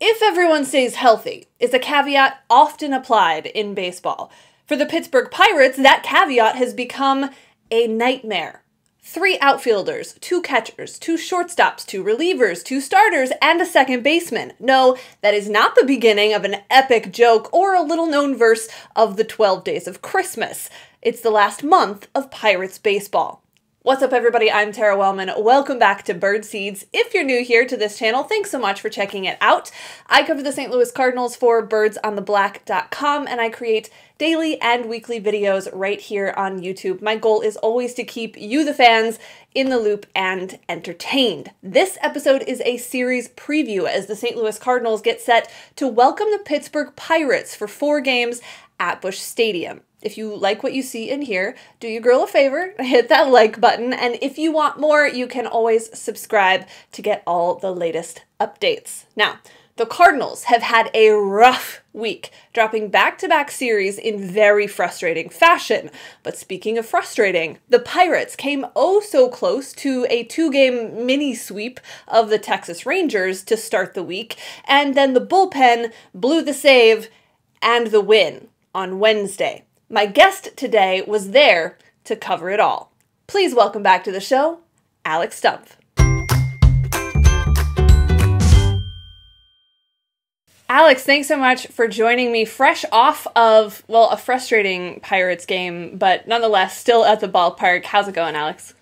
If everyone stays healthy is a caveat often applied in baseball. For the Pittsburgh Pirates, that caveat has become a nightmare. Three outfielders, two catchers, two shortstops, two relievers, two starters, and a second baseman. No, that is not the beginning of an epic joke or a little known verse of the 12 Days of Christmas. It's the last month of Pirates baseball. What's up, everybody? I'm Tara Wellman. Welcome back to Bird Seeds. If you're new here to this channel, thanks so much for checking it out. I cover the St. Louis Cardinals for birdsontheblack.com and I create daily and weekly videos right here on YouTube. My goal is always to keep you, the fans, in the loop and entertained. This episode is a series preview as the St. Louis Cardinals get set to welcome the Pittsburgh Pirates for four games at Busch Stadium. If you like what you see in here, do your girl a favor, hit that like button, and if you want more, you can always subscribe to get all the latest updates. Now, the Cardinals have had a rough week, dropping back to back series in very frustrating fashion. But speaking of frustrating, the Pirates came oh so close to a two game mini sweep of the Texas Rangers to start the week, and then the bullpen blew the save and the win on Wednesday. My guest today was there to cover it all. Please welcome back to the show, Alex Stumpf. Alex, thanks so much for joining me fresh off of, well, a frustrating Pirates game, but nonetheless still at the ballpark. How's it going, Alex?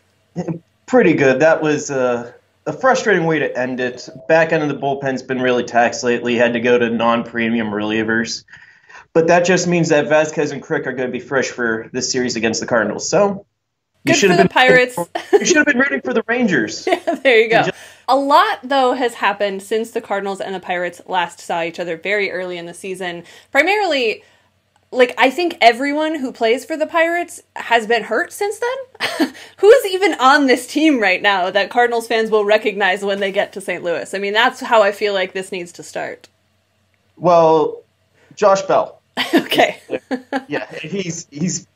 Pretty good. That was uh, a frustrating way to end it. Back end of the bullpen's been really taxed lately. Had to go to non premium relievers. But that just means that Vázquez and Crick are going to be fresh for this series against the Cardinals. So you should have been Pirates. you should have been rooting for the Rangers. Yeah, there you go. Just, a lot though has happened since the Cardinals and the Pirates last saw each other very early in the season. Primarily like I think everyone who plays for the Pirates has been hurt since then. Who's even on this team right now that Cardinals fans will recognize when they get to St. Louis? I mean, that's how I feel like this needs to start. Well, Josh Bell. okay. yeah, he's he's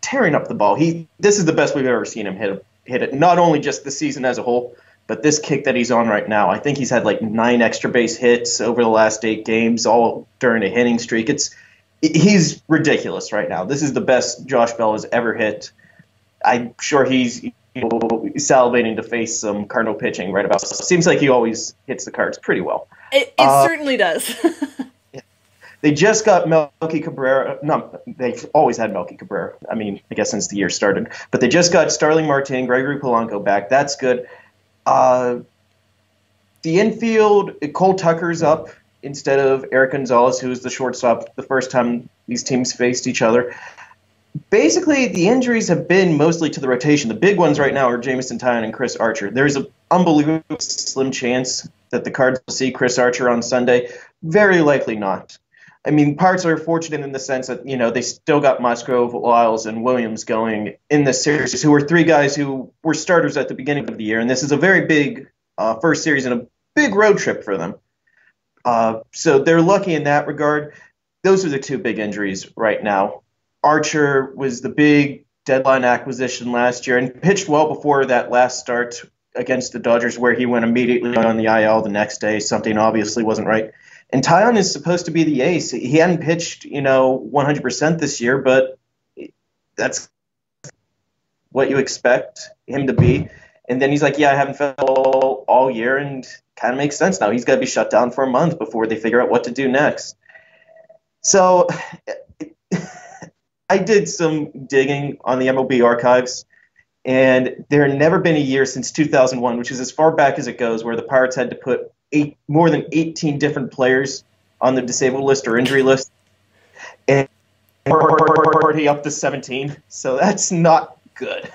tearing up the ball. He this is the best we've ever seen him hit hit it. Not only just the season as a whole, but this kick that he's on right now. I think he's had like nine extra base hits over the last eight games, all during a hitting streak. It's he's ridiculous right now. This is the best Josh Bell has ever hit. I'm sure he's you know, salivating to face some Cardinal pitching right about. Seems like he always hits the cards pretty well. It, it uh, certainly does. They just got Melky Cabrera. No, they've always had Melky Cabrera. I mean, I guess since the year started. But they just got Starling Marte, Gregory Polanco back. That's good. Uh, the infield, Cole Tucker's up instead of Erik Gonzalez, who was the shortstop the first time these teams faced each other. Basically, the injuries have been mostly to the rotation. The big ones right now are Jameson Taillon and Chris Archer. There's an unbelievable slim chance that the Cards will see Chris Archer on Sunday. Very likely not. I mean, Pirates are fortunate in the sense that you know they still got Musgrove, Lyles, and Williams going in this series, who were three guys who were starters at the beginning of the year, and this is a very big uh, first series and a big road trip for them. Uh, so they're lucky in that regard. Those are the two big injuries right now. Archer was the big deadline acquisition last year and pitched well before that last start against the Dodgers, where he went immediately on the IL the next day. Something obviously wasn't right. And Taillon is supposed to be the ace. He hadn't pitched, you know, 100% this year, but that's what you expect him to be. And then he's like, yeah, I haven't felt all, all year, and kind of makes sense now. He's got to be shut down for a month before they figure out what to do next. So I did some digging on the MLB archives, and there had never been a year since 2001, which is as far back as it goes, where the Pirates had to put eight more than 18 different players on the disabled list or injury list, and already up to 17. So that's not good.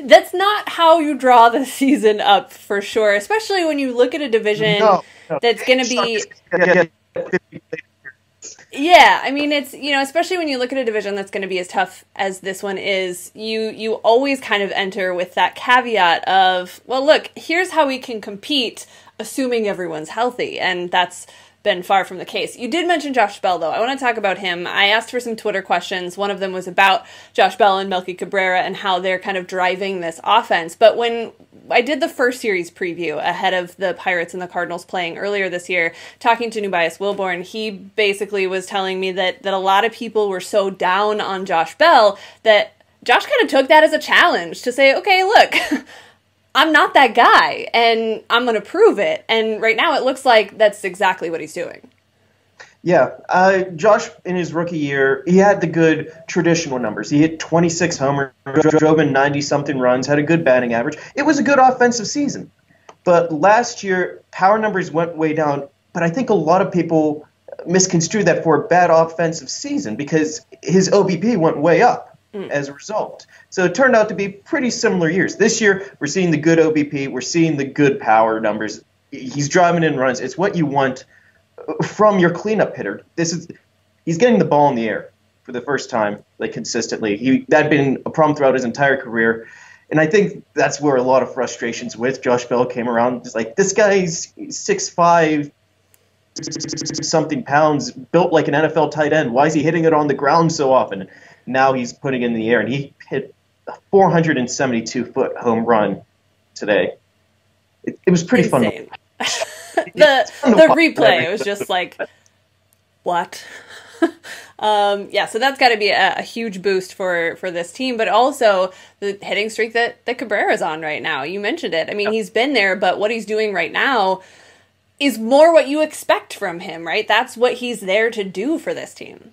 That's not how you draw the season up for sure, especially when you look at a division no, no. that's going to be. Yeah, I mean it's you know especially when you look at a division that's going to be as tough as this one is, you you always kind of enter with that caveat of well look here's how we can compete assuming everyone's healthy and that's been far from the case. You did mention Josh Bell, though. I want to talk about him. I asked for some Twitter questions. One of them was about Josh Bell and Melky Cabrera and how they're kind of driving this offense. But when I did the first series preview ahead of the Pirates and the Cardinals playing earlier this year, talking to Nubyjas Wilborn, he basically was telling me that that a lot of people were so down on Josh Bell that Josh kind of took that as a challenge to say, okay, look, I'm not that guy and I'm going to prove it. And right now it looks like that's exactly what he's doing. Yeah, uh, Josh in his rookie year, he had the good traditional numbers. He hit 26 homers, drove in 90 something runs, had a good batting average. It was a good offensive season. But last year, power numbers went way down. But I think a lot of people misconstrued that for a bad offensive season because his OBP went way up mm. as a result. So it turned out to be pretty similar years. This year, we're seeing the good OBP, we're seeing the good power numbers. He's driving in runs. It's what you want from your cleanup hitter. This is he's getting the ball in the air for the first time, like consistently. He that had been a problem throughout his entire career. And I think that's where a lot of frustrations with Josh Bell came around. It's like this guy's six five something pounds, built like an NFL tight end. Why is he hitting it on the ground so often? Now he's putting it in the air, and he hit a 472 foot home run today. It, it was pretty Insane. fun. the the replay it was just like, what? um, yeah, so that's got to be a, a, huge boost for for this team, but also the hitting streak that that Cabrera's on right now. You mentioned it. I mean, he's been there, but what he's doing right now is more what you expect from him, right? That's what he's there to do for this team.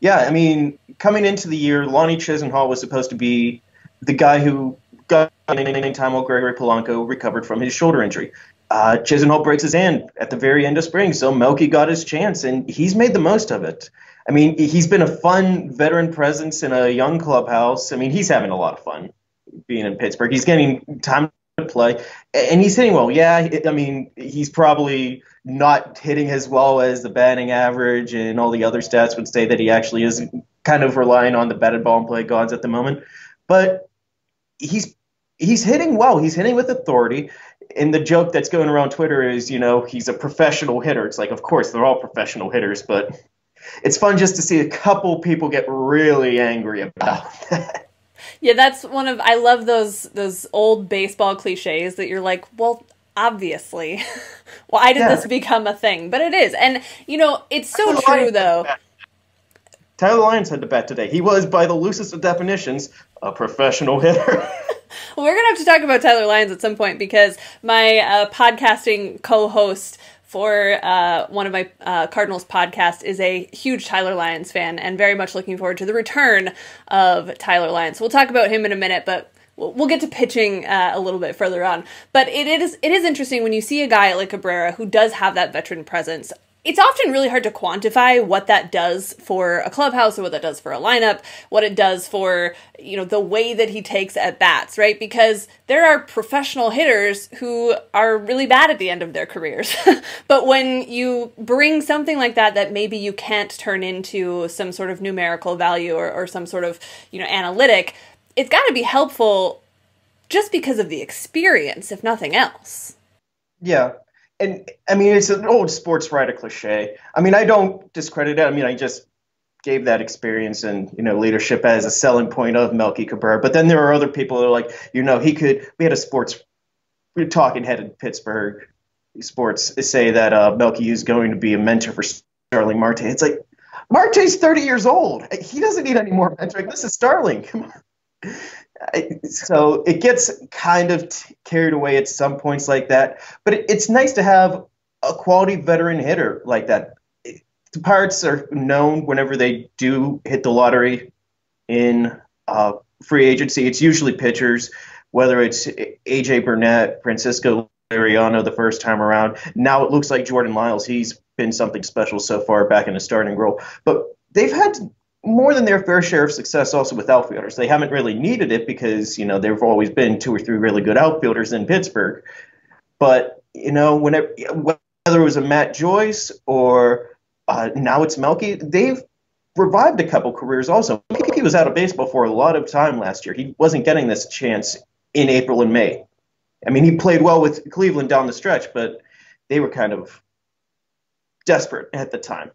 Yeah, I mean, coming into the year, Lonnie Chisenhall was supposed to be the guy who got in time while Gregory Polanco recovered from his shoulder injury. Uh, Chisenhall breaks his hand at the very end of spring, so Melky got his chance, and he's made the most of it. I mean, he's been a fun veteran presence in a young clubhouse. I mean, he's having a lot of fun being in Pittsburgh. He's getting time play, and he's hitting well. Yeah, I mean, he's probably not hitting as well as the batting average and all the other stats would say that he actually is kind of relying on the batted ball and play gods at the moment. But he's he's hitting well. He's hitting with authority. And the joke that's going around Twitter is, you know, he's a professional hitter. It's like, of course, they're all professional hitters, but it's fun just to see a couple people get really angry about that. Yeah, that's one of I love those those old baseball cliches that you're like, well, obviously. Why did yeah. this become a thing? But it is. And you know, it's so Tyler true though. Tyler Lyons had to bet today. He was, by the loosest of definitions, a professional hitter. well, we're gonna have to talk about Tyler Lyons at some point because my uh, podcasting co-host for uh, one of my uh, Cardinals podcasts is a huge Tyler Lyons fan and very much looking forward to the return of Tyler Lyons. We'll talk about him in a minute, but we'll get to pitching uh, a little bit further on. But it is it is interesting when you see a guy like Cabrera who does have that veteran presence it's often really hard to quantify what that does for a clubhouse or what that does for a lineup, what it does for, you know, the way that he takes at bats, right? Because there are professional hitters who are really bad at the end of their careers. but when you bring something like that that maybe you can't turn into some sort of numerical value or, or some sort of, you know, analytic, it's got to be helpful just because of the experience, if nothing else. Yeah, and I mean, it's an old sports writer cliche. I mean, I don't discredit it. I mean, I just gave that experience and you know leadership as a selling point of Melky Cabrera. But then there are other people that are like, you know, he could. We had a sports we were talking head in Pittsburgh sports say that uh, Melky is going to be a mentor for Starling Marte. It's like Marte's 30 years old. He doesn't need any more mentoring. This is Starling. Come on so it gets kind of t- carried away at some points like that. But it, it's nice to have a quality veteran hitter like that. The Pirates are known whenever they do hit the lottery in uh, free agency. It's usually pitchers, whether it's AJ Burnett, Francisco Liriano the first time around. Now it looks like Jordan Lyles. He's been something special so far back in the starting role. But they've had more than their fair share of success also with outfielders. They haven't really needed it because, you know, there've always been two or three really good outfielders in Pittsburgh. But, you know, whenever, whether it was a Matt Joyce or uh, now it's Melky, they've revived a couple careers also. I think he was out of baseball for a lot of time last year. He wasn't getting this chance in April and May. I mean, he played well with Cleveland down the stretch, but they were kind of desperate at the time.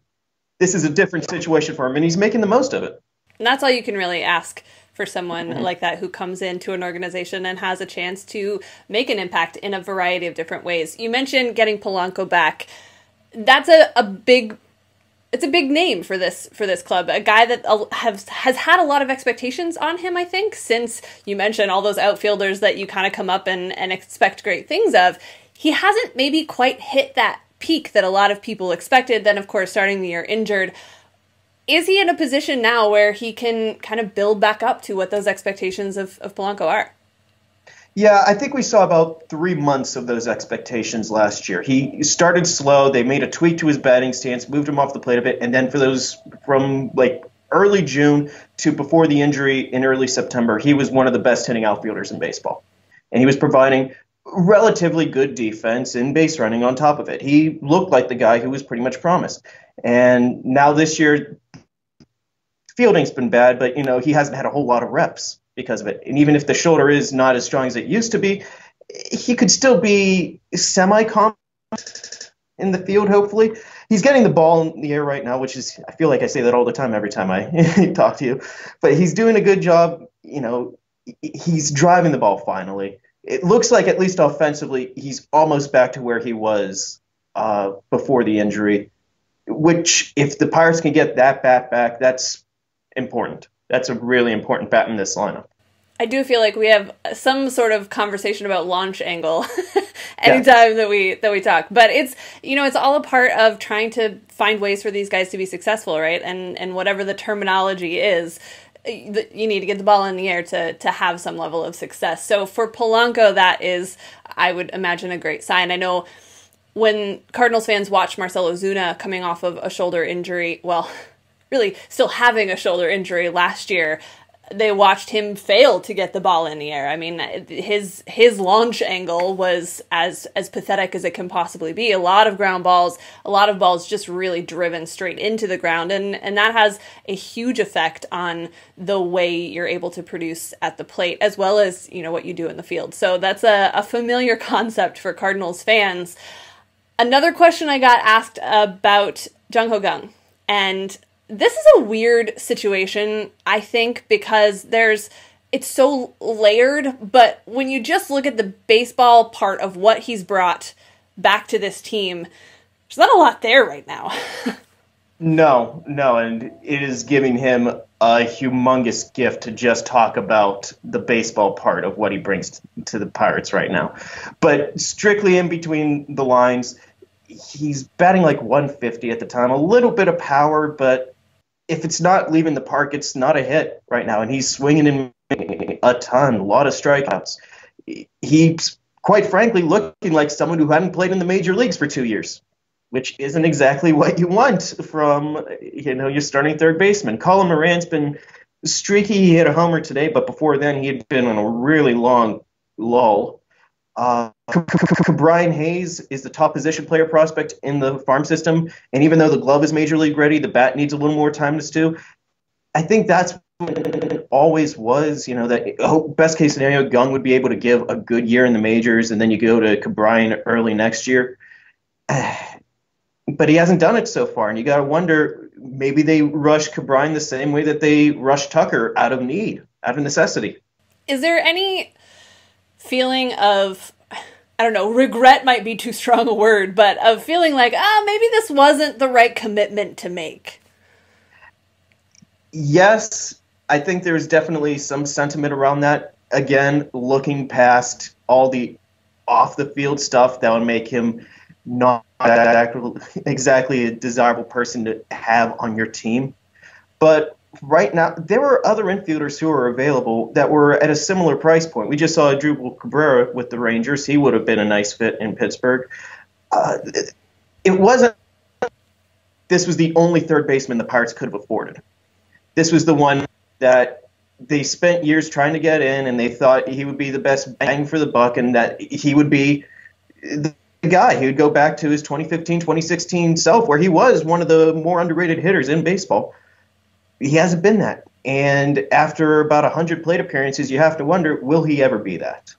This is a different situation for him, and he's making the most of it. And that's all you can really ask for someone mm-hmm. like that who comes into an organization and has a chance to make an impact in a variety of different ways. You mentioned getting Polanco back. That's a, a big it's a big name for this for this club. A guy that has has had a lot of expectations on him, I think, since you mentioned all those outfielders that you kind of come up and, and expect great things of. He hasn't maybe quite hit that peak that a lot of people expected. Then, of course, starting the year injured. Is he in a position now where he can kind of build back up to what those expectations of, of Polanco are? Yeah, I think we saw about three months of those expectations last year. He started slow. They made a tweak to his batting stance, moved him off the plate a bit, and then for those from like early June to before the injury in early September, he was one of the best hitting outfielders in baseball. And he was providing relatively good defense and base running on top of it. He looked like the guy who was pretty much promised. And now this year, fielding's been bad, but you know he hasn't had a whole lot of reps because of it. And even if the shoulder is not as strong as it used to be, he could still be semi competent in the field, hopefully. He's getting the ball in the air right now, which is, I feel like I say that all the time every time I talk to you. But he's doing a good job. You know, he's driving the ball finally. It looks like, at least offensively, he's almost back to where he was uh, before the injury, which, if the Pirates can get that bat back, that's important that's a really important bat in this lineup. I do feel like we have some sort of conversation about launch angle anytime yeah. that we that we talk. But it's you know it's all a part of trying to find ways for these guys to be successful, right? And and whatever the terminology is, you need to get the ball in the air to to have some level of success. So for Polanco, that is, I would imagine, a great sign. I know when Cardinals fans watch Marcell Ozuna coming off of a shoulder injury, well, really still having a shoulder injury last year, they watched him fail to get the ball in the air. I mean, his his launch angle was as as pathetic as it can possibly be. A lot of ground balls, a lot of balls just really driven straight into the ground, and and that has a huge effect on the way you're able to produce at the plate, as well as you know what you do in the field. So that's a, a familiar concept for Cardinals fans. Another question I got asked about Jung Ho Kang, and this is a weird situation, I think, because there's it's so layered, but when you just look at the baseball part of what he's brought back to this team, there's not a lot there right now. no, no, and it is giving him a humongous gift to just talk about the baseball part of what he brings to the Pirates right now. But strictly in between the lines, he's batting like 150 at the time, a little bit of power, but if it's not leaving the park, it's not a hit right now. And he's swinging in a ton, a lot of strikeouts. He's quite frankly looking like someone who hadn't played in the major leagues for two years, which isn't exactly what you want from you know your starting third baseman. Colin Moran's been streaky. He hit a homer today, but before then he had been on a really long lull. Uh, Brian Hayes is the top position player prospect in the farm system, and even though the glove is major league ready, the bat needs a little more time to stew. I think that's what it always was. You know that oh, best case scenario, Kang would be able to give a good year in the majors, and then you go to Ke'Bryan early next year. But he hasn't done it so far, and you got to wonder maybe they rush Ke'Bryan the same way that they rush Tucker out of need, out of necessity. Is there any feeling of I don't know, regret might be too strong a word, but of feeling like, ah, oh, maybe this wasn't the right commitment to make. Yes, I think there's definitely some sentiment around that. Again, looking past all the off the field stuff that would make him not exactly a desirable person to have on your team. But right now, there were other infielders who were available that were at a similar price point. We just saw Asdrubal Cabrera with the Rangers. He would have been a nice fit in Pittsburgh. Uh, it wasn't. This was the only third baseman the Pirates could have afforded. This was the one that they spent years trying to get in, and they thought he would be the best bang for the buck, and that he would be the guy. He would go back to his 2015, 2016 self, where he was one of the more underrated hitters in baseball he hasn't been that. And after about 100 plate appearances, you have to wonder, will he ever be that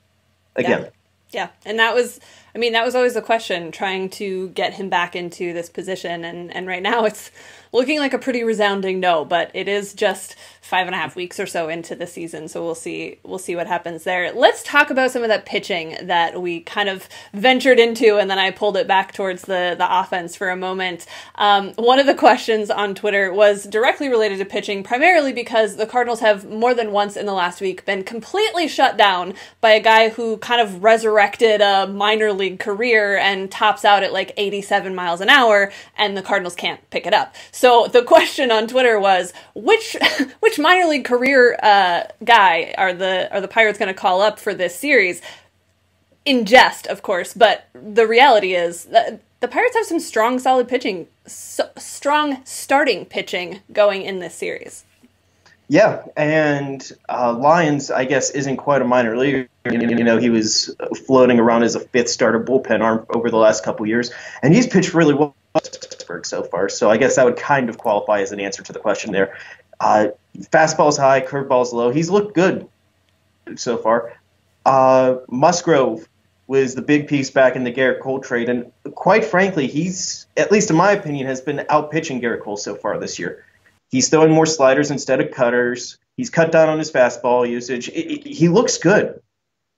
again? Yeah. yeah. And that was, I mean, that was always the question, trying to get him back into this position, and and right now it's looking like a pretty resounding no. But it is just five and a half weeks or so into the season, so we'll see we'll see what happens there. Let's talk about some of that pitching that we kind of ventured into, and then I pulled it back towards the the offense for a moment. Um, one of the questions on Twitter was directly related to pitching, primarily because the Cardinals have more than once in the last week been completely shut down by a guy who kind of resurrected a minor league career and tops out at like 87 miles an hour, and the Cardinals can't pick it up. So the question on Twitter was which which which minor league career uh, guy are the are the Pirates going to call up for this series? In jest, of course, but the reality is that the Pirates have some strong, solid pitching, so, strong starting pitching going in this series. Yeah, and uh, Lyons, I guess, isn't quite a minor leaguer. You know, he was floating around as a fifth starter bullpen arm over the last couple years, and he's pitched really well so far. So I guess that would kind of qualify as an answer to the question there. Uh, fastball's high, curveball's low. He's looked good so far. Uh, Musgrove was the big piece back in the Gerrit Cole trade, and quite frankly, he's at least in my opinion has been out pitching Gerrit Cole so far this year. He's throwing more sliders instead of cutters. He's cut down on his fastball usage. It, it, he looks good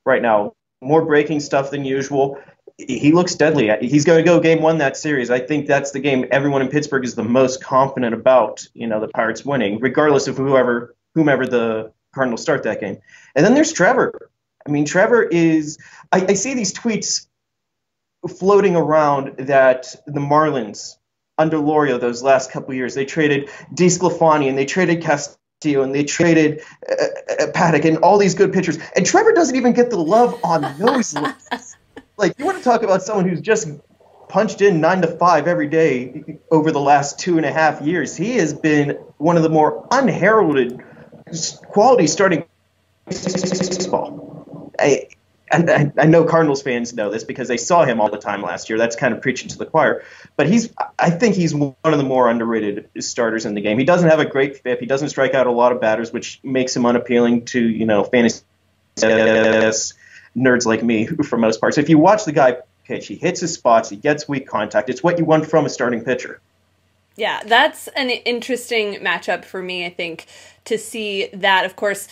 right now. More breaking stuff than usual he looks deadly. He's going to go game one that series. I think that's the game everyone in Pittsburgh is the most confident about. You know, the Pirates winning, regardless of whoever whomever the Cardinals start that game. And then there's Trevor. I mean, Trevor is. I, I see these tweets floating around that the Marlins under Loria those last couple years they traded DeSclafani and they traded Castillo and they traded uh, uh, Paddack and all these good pitchers. And Trevor doesn't even get the love on those lists like you want to talk about someone who's just punched in nine to five every day over the last two and a half years. He has been one of the more unheralded quality starting baseball. I, and I know Cardinals fans know this because they saw him all the time last year. That's kind of preaching to the choir. But he's, I think he's one of the more underrated starters in the game. He doesn't have a great FIP. He doesn't strike out a lot of batters, which makes him unappealing to you know fantasy nerds like me for most parts. If you watch the guy pitch, he hits his spots, he gets weak contact. It's what you want from a starting pitcher. Yeah, that's an interesting matchup for me, I think, to see that. Of course,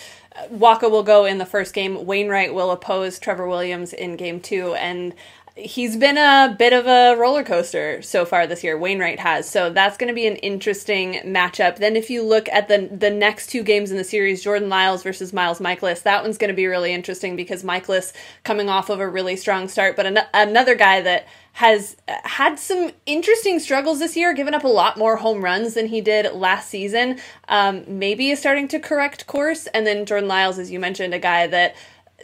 Wacha will go in the first game. Wainwright will oppose Trevor Williams in game two. And he's been a bit of a roller coaster so far this year. Wainwright has, so that's going to be an interesting matchup. Then, if you look at the the next two games in the series, Jordan Lyles versus Miles Mikolas, that one's going to be really interesting because Mikolas coming off of a really strong start, but an- another guy that has had some interesting struggles this year, given up a lot more home runs than he did last season. Um, maybe is starting to correct course, and then Jordan Lyles, as you mentioned, a guy that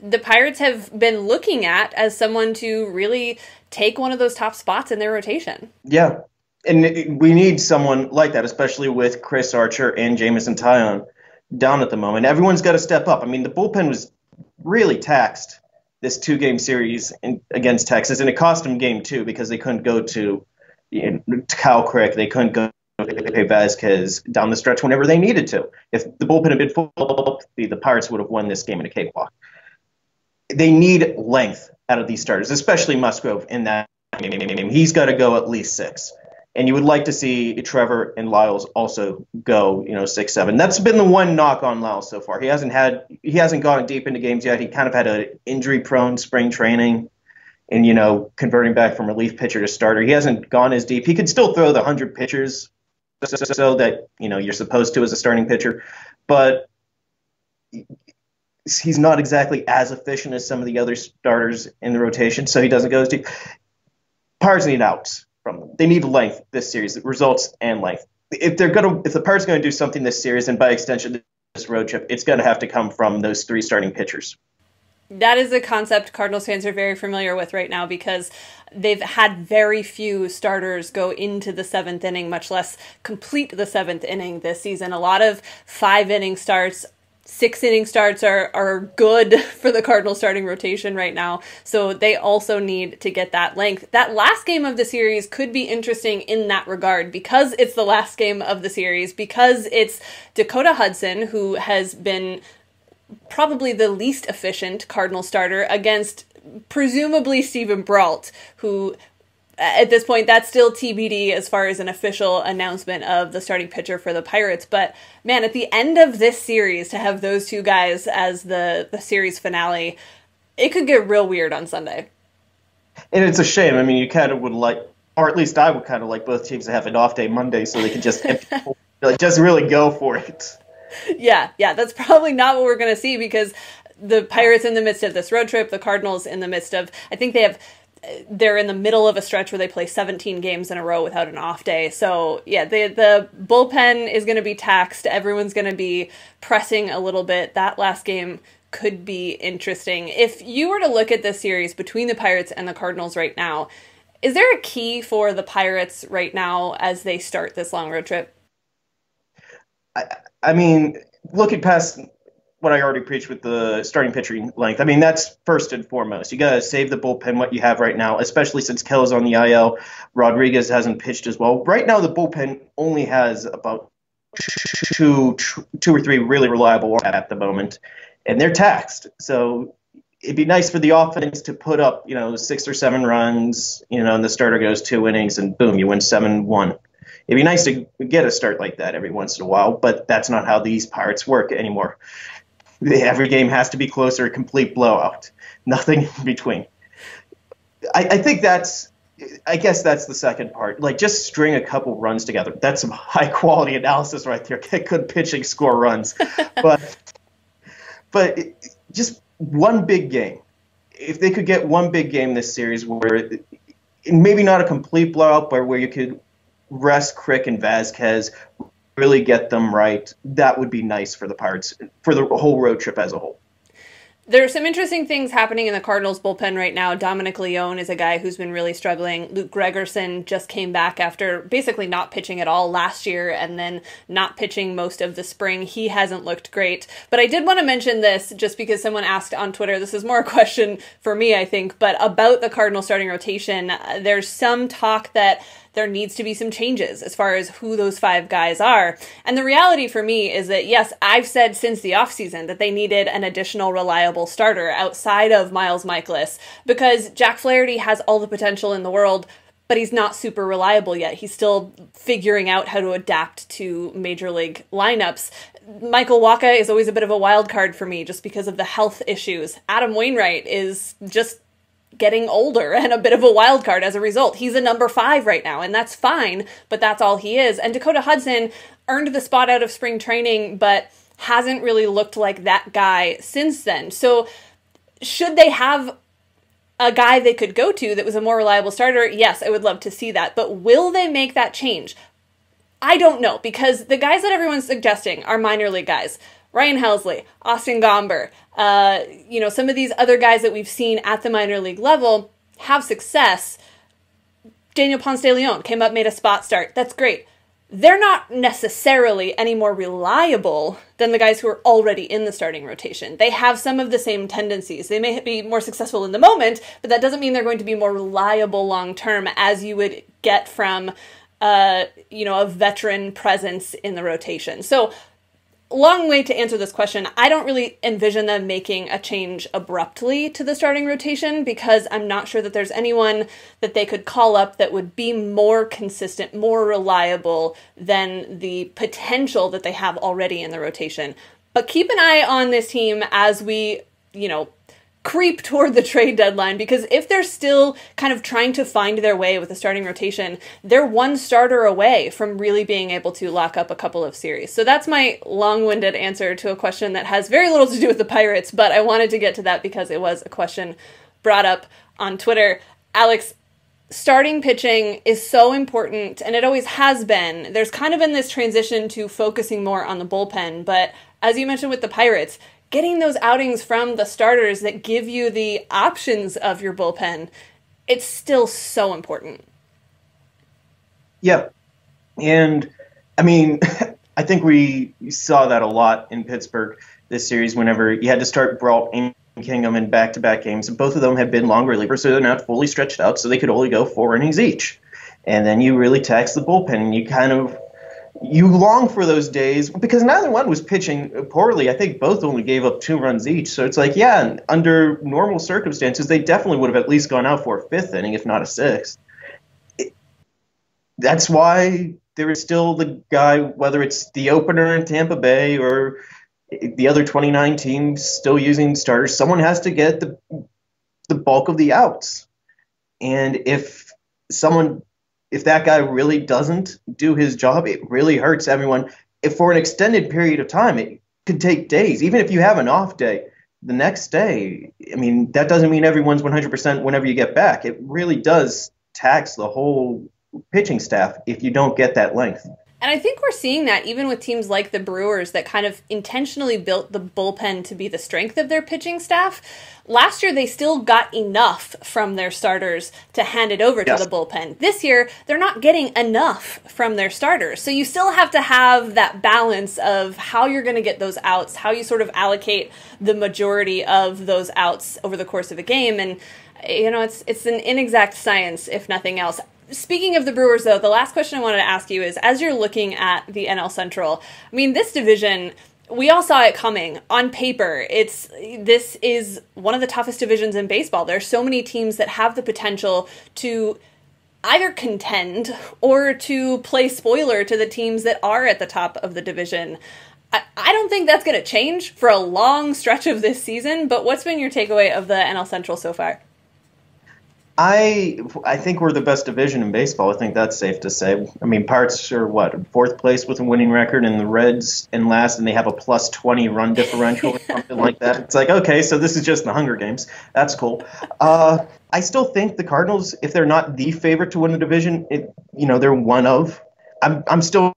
the Pirates have been looking at as someone to really take one of those top spots in their rotation. Yeah. And we need someone like that, especially with Chris Archer and Jameson Taillon down at the moment. Everyone's got to step up. I mean, the bullpen was really taxed this two game series in, against Texas, and it cost them game two because they couldn't go to, you know, to Crick. They couldn't go to Vázquez down the stretch whenever they needed to. If the bullpen had been full, the Pirates would have won this game in a cakewalk they need length out of these starters, especially Musgrove in that game. He's got to go at least six. And you would like to see Trevor and Lyles also go, you know, six, seven. That's been the one knock on Lyles so far. He hasn't had, he hasn't gone deep into games yet. He kind of had an injury-prone spring training, and you know, converting back from relief pitcher to starter. He hasn't gone as deep. He could still throw the hundred pitches, so that you know you're supposed to as a starting pitcher, but he's not exactly as efficient as some of the other starters in the rotation, so he doesn't go as deep. Pirates need outs from them. They need length this series, results and length. If they're gonna, if the Pirates are going to do something this series, and by extension this road trip, it's going to have to come from those three starting pitchers. That is a concept Cardinals fans are very familiar with right now because they've had very few starters go into the seventh inning, much less complete the seventh inning this season. A lot of five inning starts six inning starts are are good for the Cardinal starting rotation right now. So they also need to get that length. That last game of the series could be interesting in that regard because it's the last game of the series because it's Dakota Hudson who has been probably the least efficient Cardinal starter against presumably Steven Brault, who at this point that's still TBD as far as an official announcement of the starting pitcher for the Pirates. But man, at the end of this series, to have those two guys as the the series finale, it could get real weird on Sunday. And it's a shame. I mean, you kind of would like, or at least I would kind of like both teams to have an off day Monday so they could just like just really go for it. Yeah, yeah, that's probably not what we're going to see because the Pirates in the midst of this road trip, the Cardinals in the midst of, I think they have they're in the middle of a stretch where they play 17 games in a row without an off day. So, yeah, the the bullpen is going to be taxed. Everyone's going to be pressing a little bit. That last game could be interesting. If you were to look at this series between the Pirates and the Cardinals right now, is there a key for the Pirates right now as they start this long road trip? I, I mean, looking past what I already preached with the starting pitching length. I mean, that's first and foremost. You got to save the bullpen what you have right now, especially since Kela is on the IL. Rodriguez hasn't pitched as well. Right now, the bullpen only has about two, two or three really reliable at the moment, and they're taxed. So it'd be nice for the offense to put up, you know, six or seven runs, you know, and the starter goes two innings, and boom, you win seven one. It'd be nice to get a start like that every once in a while, but that's not how these Pirates work anymore every game has to be closer, a complete blowout, nothing in between. I, I think that's I guess that's the second part. Like just string a couple runs together. That's some high quality analysis right there. Get good pitching, score runs, but but just one big game. If they could get one big game this series where maybe not a complete blowout, but where you could rest Crick and Vázquez, really get them right, that would be nice for the Pirates for the whole road trip as a whole. There are some interesting things happening in the Cardinals bullpen right now. Dominic Leone is a guy who's been really struggling. Luke Gregerson just came back after basically not pitching at all last year and then not pitching most of the spring. He hasn't looked great. But I did want to mention this just because someone asked on Twitter. This is more a question for me, I think, but about the Cardinal starting rotation. Uh, there's some talk that there needs to be some changes as far as who those five guys are. And the reality for me is that, yes, I've said since the offseason that they needed an additional reliable starter outside of Miles Mikolas because Jack Flaherty has all the potential in the world, but he's not super reliable yet. He's still figuring out how to adapt to major league lineups. Michael Wacha is always a bit of a wild card for me just because of the health issues. Adam Wainwright is just getting older and a bit of a wild card as a result. He's a number five right now, and that's fine, but that's all he is. And Dakota Hudson earned the spot out of spring training, but hasn't really looked like that guy since then. So, should they have a guy they could go to that was a more reliable starter? Yes, I would love to see that. But will they make that change? I don't know because the guys that everyone's suggesting are minor league guys. Ryan Helsley, Austin Gomber, uh, you know, some of these other guys that we've seen at the minor league level have success. Daniel Ponce de Leon came up, made a spot start. That's great. They're not necessarily any more reliable than the guys who are already in the starting rotation. They have some of the same tendencies. They may be more successful in the moment, but that doesn't mean they're going to be more reliable long term as you would get from uh, you know, a veteran presence in the rotation. So long way to answer this question. I don't really envision them making a change abruptly to the starting rotation because I'm not sure that there's anyone that they could call up that would be more consistent, more reliable than the potential that they have already in the rotation. But keep an eye on this team as we, you know, creep toward the trade deadline because if they're still kind of trying to find their way with the starting rotation, they're one starter away from really being able to lock up a couple of series. So that's my long winded answer to a question that has very little to do with the Pirates, but I wanted to get to that because it was a question brought up on Twitter. Alex, starting pitching is so important and it always has been. There's kind of been this transition to focusing more on the bullpen, but as you mentioned with the Pirates, getting those outings from the starters that give you the options of your bullpen, it's still so important. Yeah. And I mean, I think we saw that a lot in Pittsburgh this series whenever you had to start Brault and Kingham in back to back games. And both of them have been long relievers, so they're not fully stretched out, so they could only go four innings each. And then you really tax the bullpen and you kind of you long for those days because neither one was pitching poorly. I think both only gave up two runs each. So it's like, yeah, under normal circumstances, they definitely would have at least gone out for a fifth inning, if not a sixth. That's why there is still the guy, whether it's the opener in Tampa Bay or the other 29 teams still using starters. Someone has to get the the bulk of the outs, and if someone if that guy really doesn't do his job, it really hurts everyone. If for an extended period of time, it could take days. Even if you have an off day, the next day, I mean, that doesn't mean everyone's 100% whenever you get back. It really does tax the whole pitching staff if you don't get that length. And I think we're seeing that even with teams like the Brewers that kind of intentionally built the bullpen to be the strength of their pitching staff. Last year, they still got enough from their starters to hand it over yes. to the bullpen. This year, they're not getting enough from their starters. So you still have to have that balance of how you're going to get those outs, how you sort of allocate the majority of those outs over the course of a game. And you know, it's it's an inexact science, if nothing else speaking of the Brewers, though, the last question I wanted to ask you is as you're looking at the NL Central, I mean, this division. We all saw it coming on paper. It's this is one of the toughest divisions in baseball. There are so many teams that have the potential to either contend or to play spoiler to the teams that are at the top of the division. I, I don't think that's going to change for a long stretch of this season, but what's been your takeaway of the NL Central so far? I I think we're the best division in baseball. I think that's safe to say. I mean, Pirates are what fourth place with a winning record, and the Reds in last, and they have a plus twenty run differential or something like that. It's like okay, so this is just the Hunger Games. That's cool. Uh, I still think the Cardinals, if they're not the favorite to win the division, it, you know, they're one of. I'm I'm still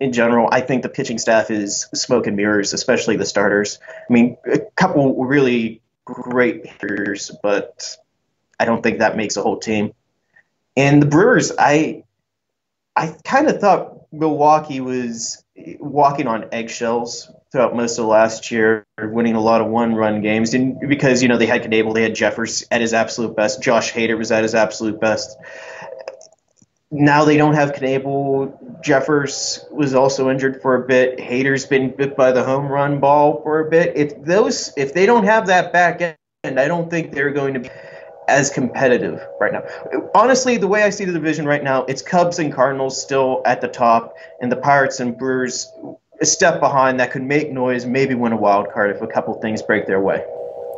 in general. I think the pitching staff is smoke and mirrors, especially the starters. I mean, a couple really great hitters, but I don't think that makes a whole team. And the Brewers, I I kind of thought Milwaukee was walking on eggshells throughout most of last year, winning a lot of one-run games, and because you know they had Knebel, they had Jeffress at his absolute best, Josh Hader was at his absolute best. Now they don't have Knebel. Jeffress was also injured for a bit. Hader's been bit by the home run ball for a bit. If those, if they don't have that back end, I don't think they're going to be as competitive right now. Honestly, the way I see the division right now, it's Cubs and Cardinals still at the top, and the Pirates and Brewers a step behind that could make noise, maybe win a wild card if a couple things break their way.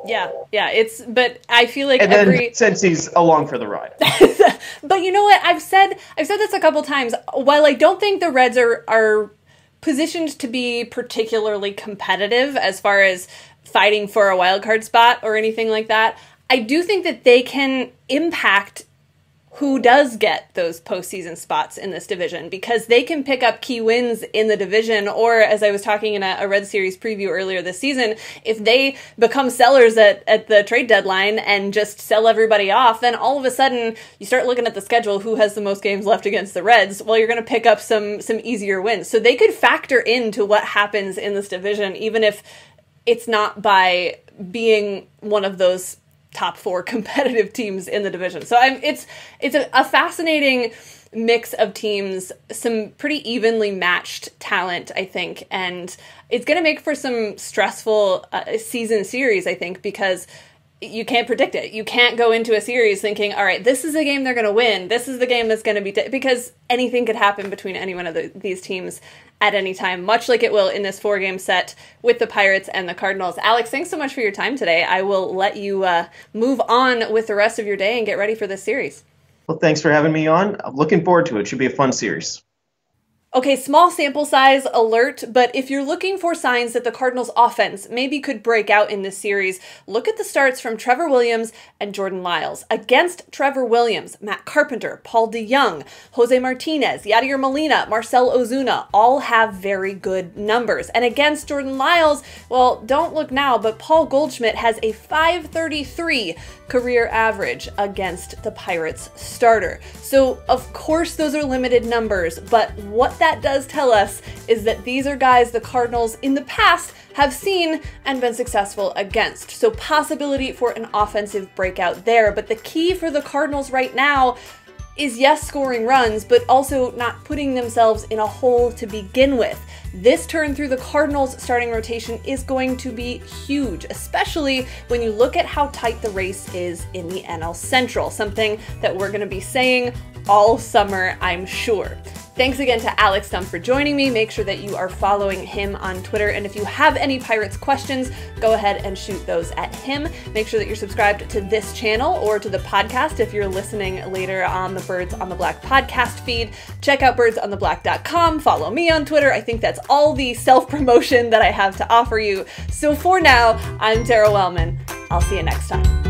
Yeah, yeah, it's but I feel like and every since he's along for the ride. but you know what? I've said I've said this a couple times. While I don't think the Reds are are positioned to be particularly competitive as far as fighting for a wild card spot or anything like that, I do think that they can impact who does get those postseason spots in this division because they can pick up key wins in the division. Or, as I was talking in a, a, Red Series preview earlier this season, if they become sellers at, at the trade deadline and just sell everybody off, then all of a sudden you start looking at the schedule who has the most games left against the Reds. Well, you're going to pick up some some easier wins. So they could factor into what happens in this division, even if it's not by being one of those top four competitive teams in the division. So I'm it's it's a, a fascinating mix of teams, some pretty evenly matched talent, I think, and it's going to make for some stressful uh, season series, I think, because you can't predict it. You can't go into a series thinking, all right, this is the game they're going to win. This is the game that's going to be, because anything could happen between any one of the, these teams at any time, much like it will in this four game set with the Pirates and the Cardinals. Alex, thanks so much for your time today. I will let you uh, move on with the rest of your day and get ready for this series. Well, thanks for having me on. I'm looking forward to it. Should be a fun series. Okay, small sample size alert, but if you're looking for signs that the Cardinals offense maybe could break out in this series, look at the starts from Trevor Williams and Jordan Lyles. Against Trevor Williams, Matt Carpenter, Paul DeJong, Jose Martinez, Yadier Molina, Marcell Ozuna all have very good numbers. And against Jordan Lyles, well, don't look now, but Paul Goldschmidt has a 533 career average against the Pirates starter. So, of course, those are limited numbers, but what that does tell us is that these are guys the Cardinals in the past have seen and been successful against. So, possibility for an offensive breakout there. But the key for the Cardinals right now is yes, scoring runs, but also not putting themselves in a hole to begin with. This turn through the Cardinals' starting rotation is going to be huge, especially when you look at how tight the race is in the NL Central, something that we're going to be saying all summer, I'm sure. Thanks again to Alex Stumpf for joining me. Make sure that you are following him on Twitter. And if you have any Pirates questions, go ahead and shoot those at him. Make sure that you're subscribed to this channel or to the podcast if you're listening later on the Birds on the Black podcast feed. Check out birdsontheblack.com. Follow me on Twitter. I think that's all the self promotion that I have to offer you. So for now, I'm Tara Wellman. I'll see you next time.